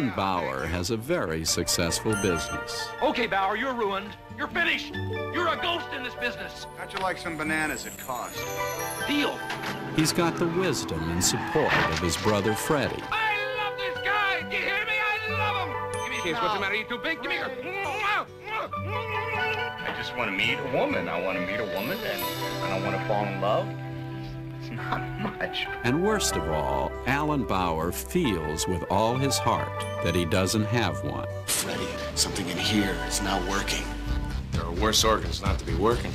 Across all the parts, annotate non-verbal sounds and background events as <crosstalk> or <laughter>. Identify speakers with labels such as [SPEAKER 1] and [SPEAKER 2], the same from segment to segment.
[SPEAKER 1] Alan Bauer has a very successful business.
[SPEAKER 2] Okay, Bauer, you're ruined. You're finished. You're a ghost in this business.
[SPEAKER 3] How'd you like some bananas at cost?
[SPEAKER 2] Deal.
[SPEAKER 1] He's got the wisdom and support of his brother Freddie.
[SPEAKER 2] I love this guy. Do you hear me? I love him. Give me a kiss. What's the matter? You too big? Give me your...
[SPEAKER 3] I just want to meet a woman. I want to meet a woman, and I don't want to fall in love. It's not much.
[SPEAKER 1] And worst of all, Alan Bauer feels with all his heart that he doesn't have one.
[SPEAKER 4] Freddie, something in here is not working.
[SPEAKER 5] There are worse organs not to be working.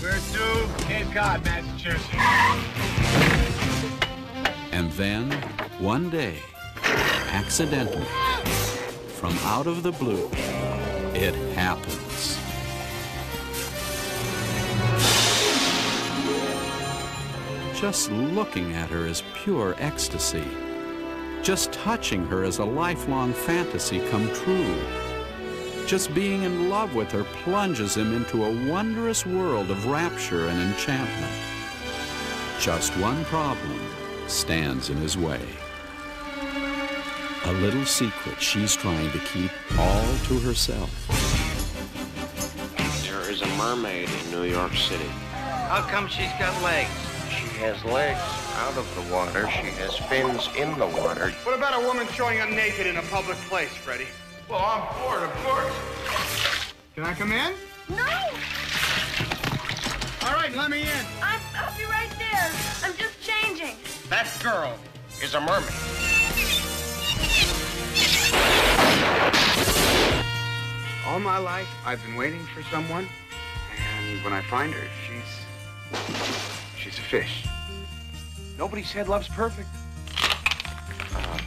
[SPEAKER 3] Where to? Cape Cod, Massachusetts.
[SPEAKER 1] And then, one day, accidentally, from out of the blue, it happens. Just looking at her is pure ecstasy. Just touching her is a lifelong fantasy come true. Just being in love with her plunges him into a wondrous world of rapture and enchantment. Just one problem stands in his way. A little secret she's trying to keep all to herself.
[SPEAKER 6] There is a mermaid in New York City.
[SPEAKER 7] How come she's got legs?
[SPEAKER 6] She has legs out of the water. She has fins in the water.
[SPEAKER 3] What about a woman showing up naked in a public place, Freddie?
[SPEAKER 5] Well, I'm bored, of course.
[SPEAKER 3] Can I come in?
[SPEAKER 8] No!
[SPEAKER 3] All right, let me in.
[SPEAKER 8] I'm, I'll be right there. I'm just changing.
[SPEAKER 6] That girl is a mermaid.
[SPEAKER 3] All my life, I've been waiting for someone, and when I find her, she's... she's a fish. Nobody said love's perfect. Uh,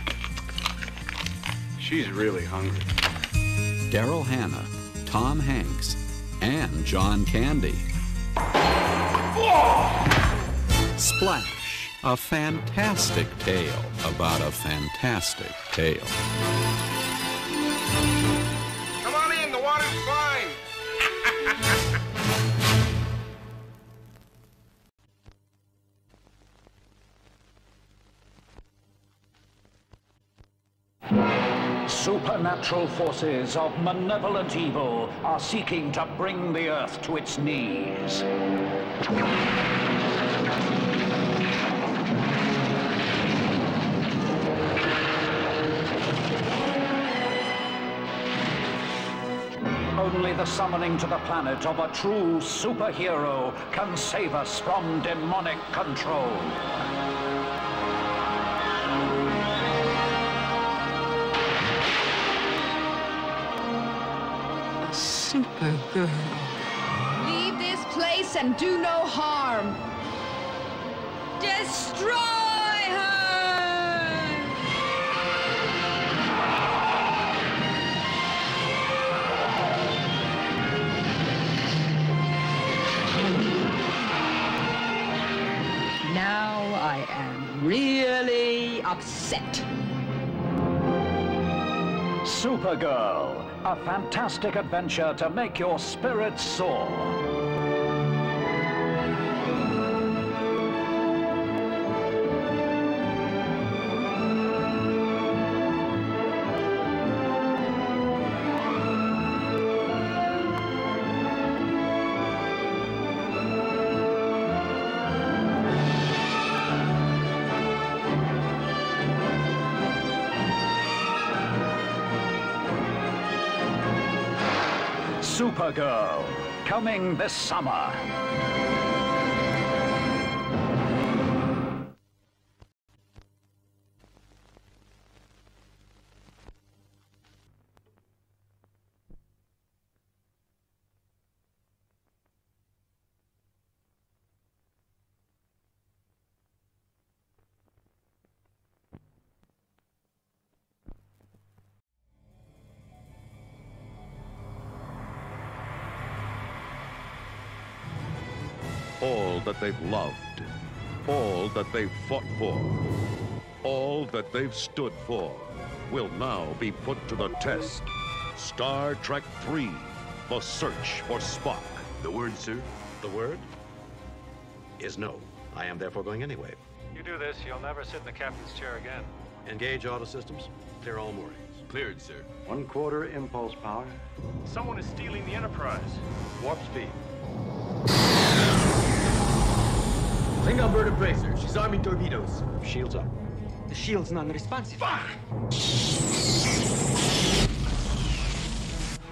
[SPEAKER 3] she's really hungry.
[SPEAKER 1] Daryl Hannah, Tom Hanks, and John Candy. Splash, a fantastic tale about a fantastic tale.
[SPEAKER 9] Supernatural forces of malevolent evil are seeking to bring the Earth to its knees. Only the summoning to the planet of a true superhero can save us from demonic control.
[SPEAKER 10] Supergirl.
[SPEAKER 8] Leave this place and do no harm. Destroy her!
[SPEAKER 10] Now I am really upset.
[SPEAKER 9] Supergirl, a fantastic adventure to make your spirits soar. Supergirl, coming this summer.
[SPEAKER 11] All that they've loved, all that they've fought for, all that they've stood for will now be put to the test. Star Trek 3, The Search for Spock.
[SPEAKER 12] The word, sir? The word is no. I am therefore going anyway.
[SPEAKER 13] You do this, you'll never sit in the captain's chair again. Engage auto systems. Clear all moorings.
[SPEAKER 12] Cleared, sir.
[SPEAKER 9] One quarter impulse power.
[SPEAKER 14] Someone is stealing the Enterprise.
[SPEAKER 13] Warp speed.
[SPEAKER 12] Klingon bird appraiser. She's arming torpedoes.
[SPEAKER 13] Shields up.
[SPEAKER 15] The shield's non-responsive.
[SPEAKER 12] Fuck!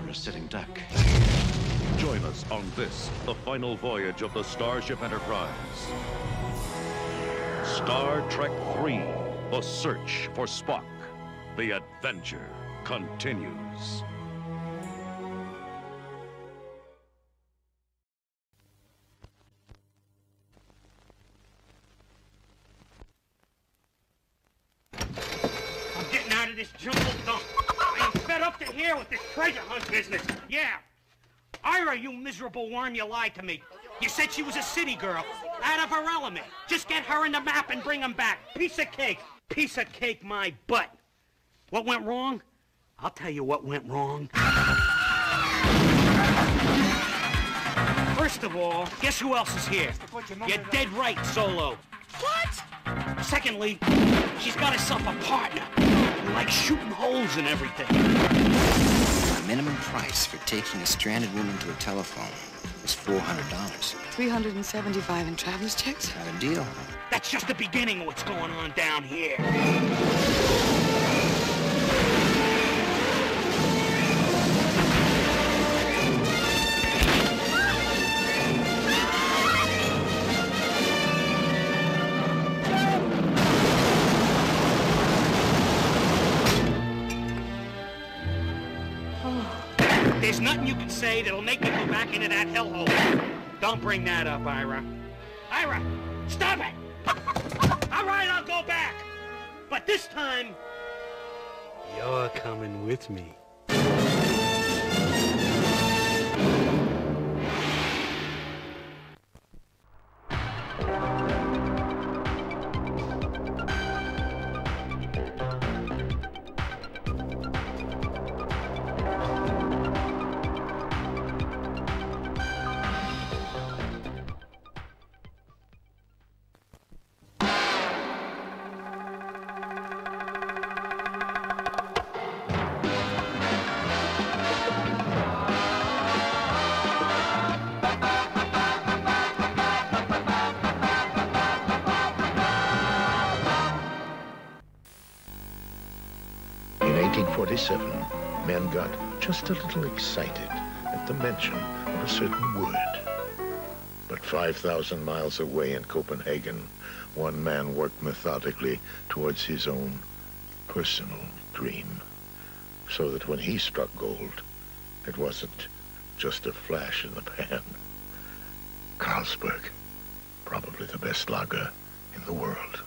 [SPEAKER 13] We're a sitting duck.
[SPEAKER 11] Join us on this, the final voyage of the Starship Enterprise. Star Trek III, The Search for Spock. The adventure continues.
[SPEAKER 14] Out of this jungle dump. I am fed up to here with this treasure hunt business. Yeah. Ira, you miserable worm, you lied to me. You said she was a city girl, out of her element. Just get her in the map and bring 'em back. Piece of cake. Piece of cake, my butt. What went wrong? I'll tell you what went wrong. First of all, guess who else is here? You're dead right, Zolo. What? Secondly, she's got herself a partner who likes shooting holes in everything.
[SPEAKER 16] The minimum price for taking a stranded woman to a telephone was $400.
[SPEAKER 10] 375 in traveler's checks?
[SPEAKER 16] Got a deal.
[SPEAKER 14] That's just the beginning of what's going on down here. Say that'll make me go back into that hellhole. Don't bring that up, Ira. Ira, stop it! <laughs> All right, I'll go back. But this time, you're coming with me.
[SPEAKER 17] In 1847, men got just a little excited at the mention of a certain word. But 5,000 miles away in Copenhagen, one man worked methodically towards his own personal dream. So that when he struck gold, it wasn't just a flash in the pan. Carlsberg, probably the best lager in the world.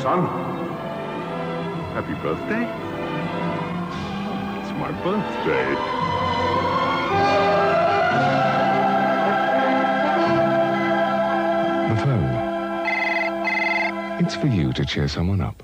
[SPEAKER 2] Son. Happy birthday? Oh, it's my birthday.
[SPEAKER 18] The phone. It's for you to cheer someone up.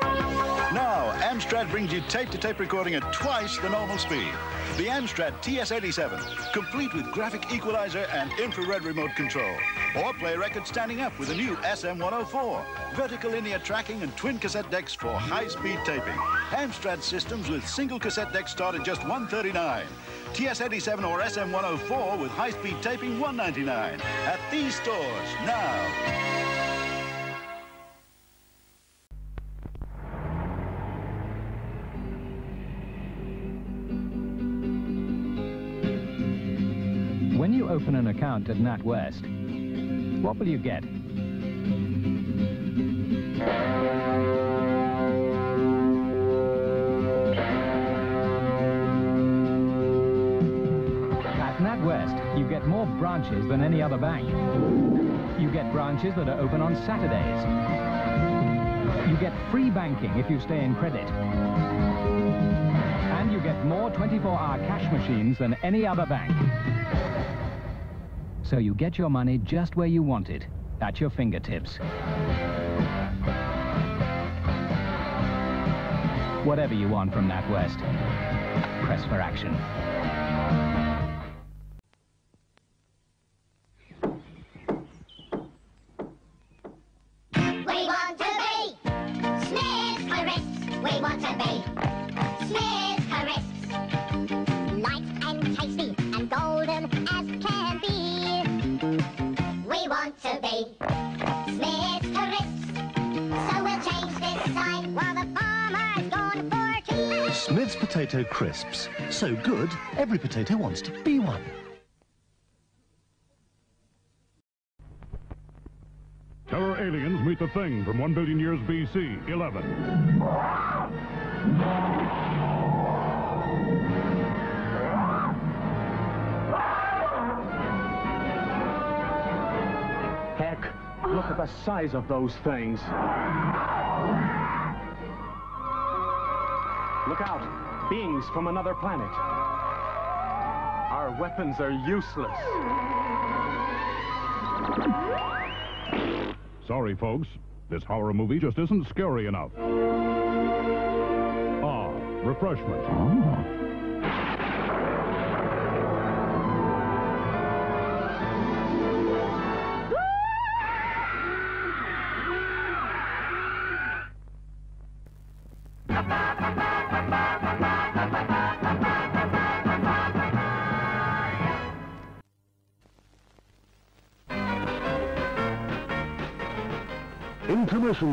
[SPEAKER 19] Now, Amstrad brings you tape-to-tape recording at twice the normal speed. The Amstrad TS-87, complete with graphic equalizer and infrared remote control. Or play records standing up with the new SM-104. Vertical linear tracking and twin cassette decks for high-speed taping. Amstrad systems with single cassette decks start at just 139 TS-87 or SM-104 with high-speed taping, 199 At these stores, now.
[SPEAKER 20] Account at NatWest, what will you get? At NatWest, you get more branches than any other bank. You get branches that are open on Saturdays. You get free banking if you stay in credit. And you get more 24-hour cash machines than any other bank. So you get your money just where you want it, at your fingertips. Whatever you want from NatWest, press for action.
[SPEAKER 21] We want to be. We want to be. Light and tasty tea.
[SPEAKER 22] Smith's Potato Crisps. So good, every potato wants to be one.
[SPEAKER 23] Terror aliens meet the thing from 1 billion years BC, 11.
[SPEAKER 24] Heck, look at the size of those things. Look out, beings from another planet. Our weapons are useless.
[SPEAKER 23] Sorry, folks. This horror movie just isn't scary enough. Ah, refreshment.
[SPEAKER 11] Intermission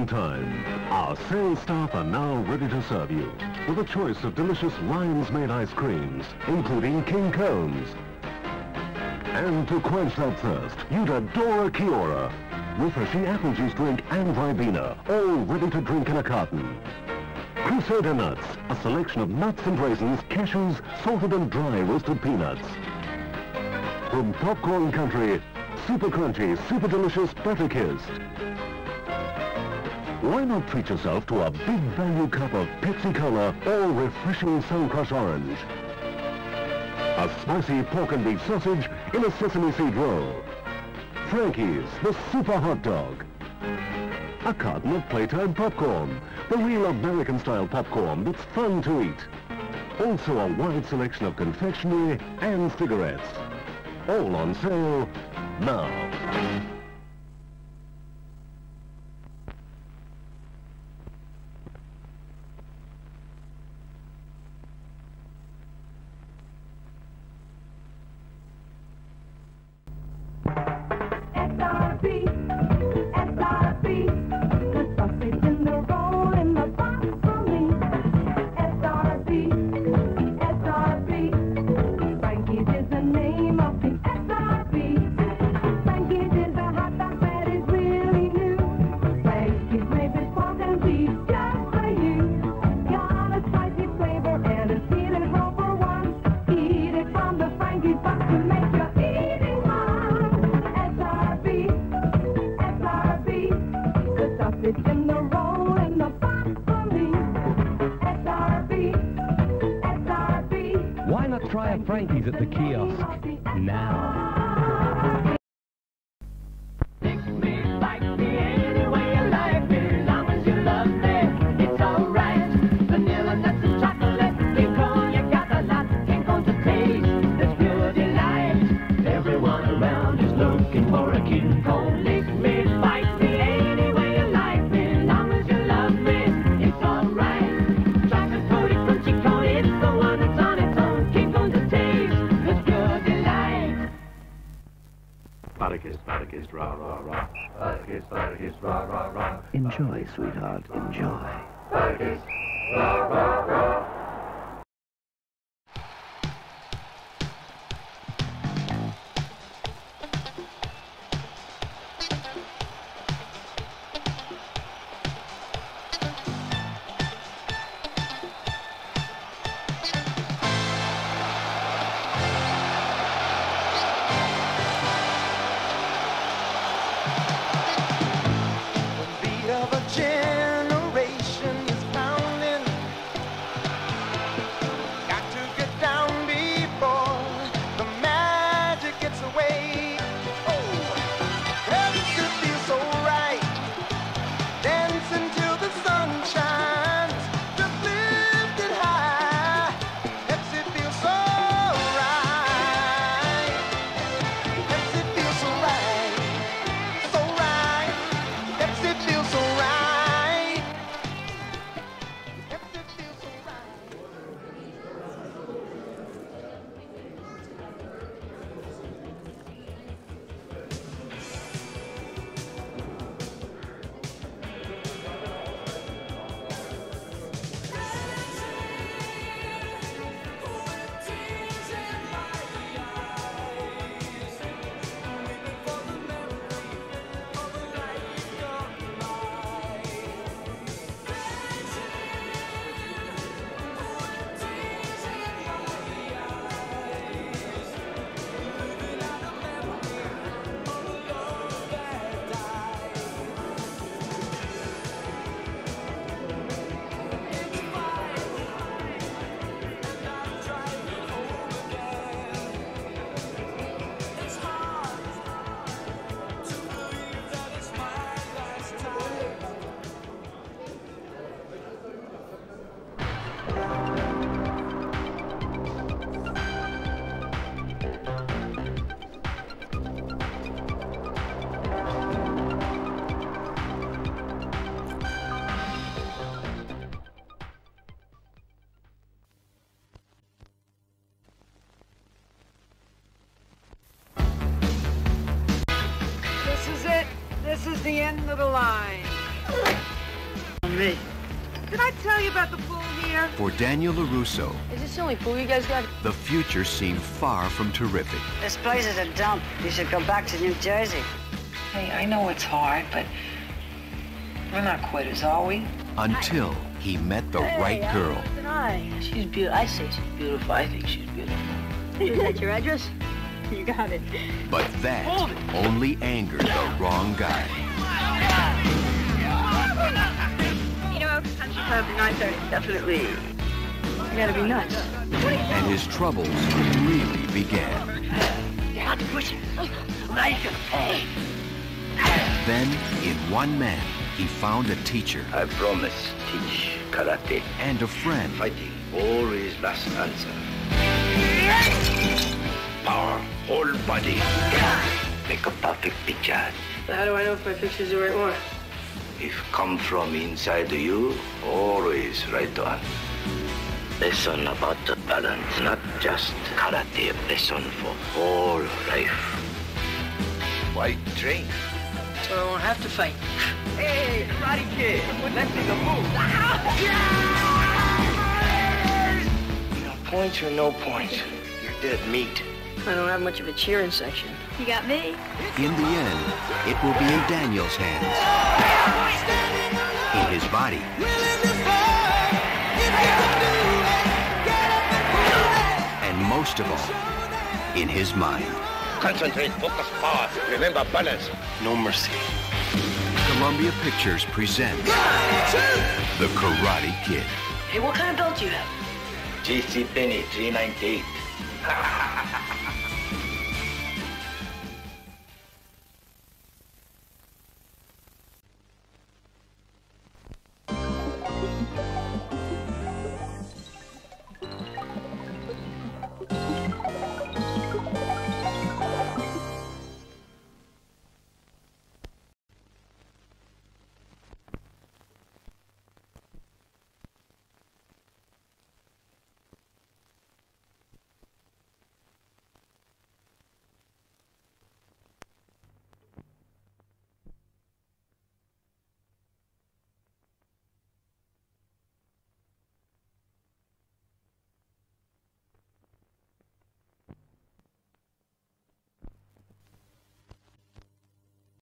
[SPEAKER 11] time. Our sales staff are now ready to serve you with a choice of delicious Lyons Maid ice creams, including King Cones. And to quench that thirst, you'd adore a Kia-Ora. Refreshing apple juice drink and Ribena, all ready to drink in a carton. Crusader Nuts, a selection of nuts and raisins, cashews, salted and dry roasted peanuts. From Popcorn Country, super crunchy, super delicious Butterkist. Why not treat yourself to a big value cup of Pepsi Cola or refreshing Sun Crush Orange? A spicy pork and beef sausage in a sesame seed roll. Frankie's, the super hot dog. A carton of Playtime popcorn, the real American-style popcorn that's fun to eat. Also a wide selection of confectionery and cigarettes. All on sale now.
[SPEAKER 25] A Frankie's
[SPEAKER 26] at the kiosk
[SPEAKER 27] Spartacus, rah, rah, rah. Rah, rah, rah.
[SPEAKER 16] Enjoy, sweetheart, enjoy.
[SPEAKER 27] Rah, rah.
[SPEAKER 10] The end of the line.
[SPEAKER 28] Me.
[SPEAKER 10] Did I tell you about the pool here?
[SPEAKER 29] For Daniel LaRusso,
[SPEAKER 10] Is this the only pool you guys got?
[SPEAKER 29] the future seemed far from terrific.
[SPEAKER 30] This place is a dump. You should go back to New Jersey.
[SPEAKER 10] Hey, I know it's hard, but we're not quitters, are we?
[SPEAKER 29] Until he met the right girl.
[SPEAKER 10] Hi. She's beautiful. I say she's beautiful. I think she's beautiful. <laughs> Is that your address? <laughs> You got it.
[SPEAKER 29] But that only angered the wrong guy.
[SPEAKER 10] You know, country club at 9.30, definitely. You gotta be nuts.
[SPEAKER 29] And his troubles really began.
[SPEAKER 10] You have to push it. Now you can.
[SPEAKER 29] Then, in one man, he found a teacher.
[SPEAKER 31] I promise, teach karate.
[SPEAKER 29] And a friend.
[SPEAKER 31] Fighting, always last answer. Power, whole body. Make a perfect picture.
[SPEAKER 10] How do I know if my picture's the right one?
[SPEAKER 31] If come from inside you, always right on. Lesson about the balance, not just karate, lesson for all life. White train?
[SPEAKER 10] So I won't have to fight.
[SPEAKER 31] Hey, karate kid, let's make a move. <laughs>
[SPEAKER 10] You know, points or no points.
[SPEAKER 31] You're dead meat.
[SPEAKER 10] I don't have much of a cheering section. You got me.
[SPEAKER 29] In the end, it will be in Daniel's hands. In his body. And most of all, in his mind.
[SPEAKER 31] Concentrate, focus, power. Remember balance. No mercy.
[SPEAKER 29] Columbia Pictures presents The Karate Kid.
[SPEAKER 10] Hey, what kind of belt do you have?
[SPEAKER 31] JC Penney, 398. よいしょ。